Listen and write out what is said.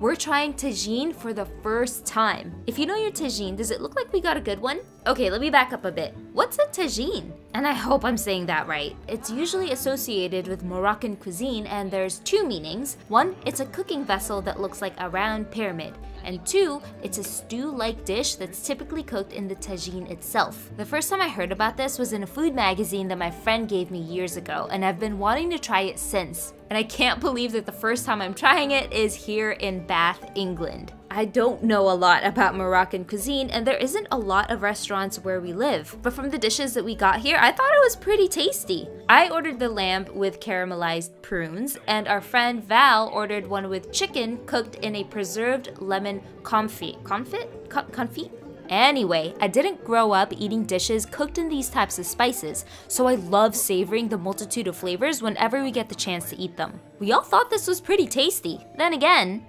we're trying tagine for the first time. If you know your tagine, does it look like we got a good one? Okay, let me back up a bit. What's a tagine? And I hope I'm saying that right. It's usually associated with Moroccan cuisine and there's two meanings. One, it's a cooking vessel that looks like a round pyramid and two, it's a stew-like dish that's typically cooked in the tagine itself. The first time I heard about this was in a food magazine that my friend gave me years ago, and I've been wanting to try it since. And I can't believe that the first time I'm trying it is here in Bath, England. I don't know a lot about Moroccan cuisine, and there isn't a lot of restaurants where we live. But from the dishes that we got here, I thought it was pretty tasty. I ordered the lamb with caramelized prunes, and our friend Val ordered one with chicken cooked in a preserved lemon confit. Confit? confit? Anyway, I didn't grow up eating dishes cooked in these types of spices, so I love savoring the multitude of flavors whenever we get the chance to eat them. We all thought this was pretty tasty. Then again,